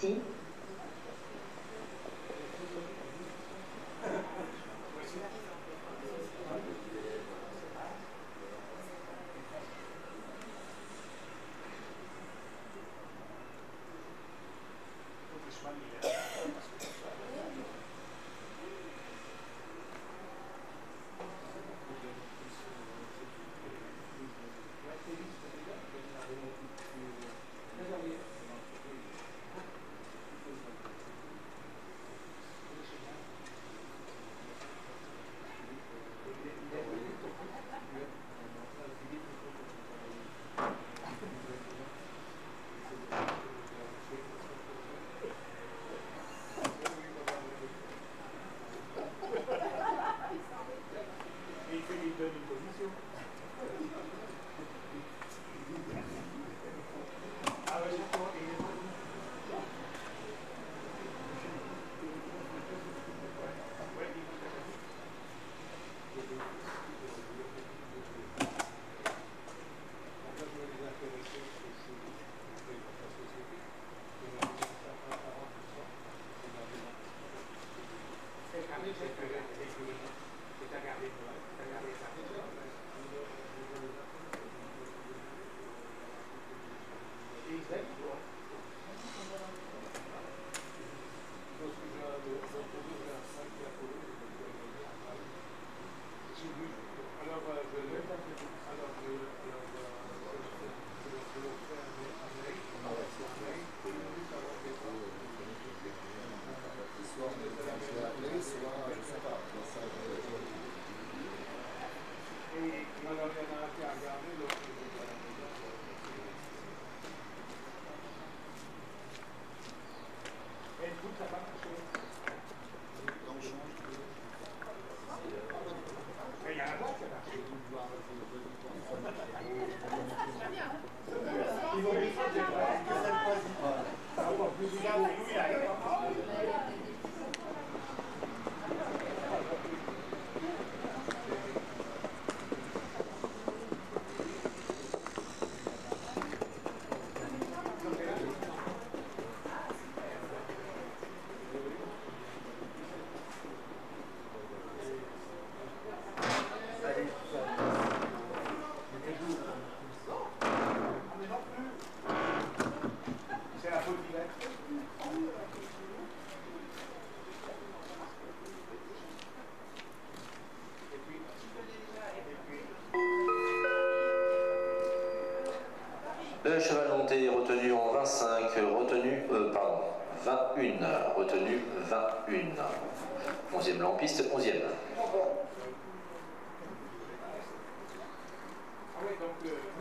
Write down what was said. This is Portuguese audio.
Sim. Thank you. Et malheureusement, il y a un Le cheval monté retenu en 25, retenu, euh, pardon, 21, retenu 21. Onzième lampiste, onzième. Ah oui, donc, euh...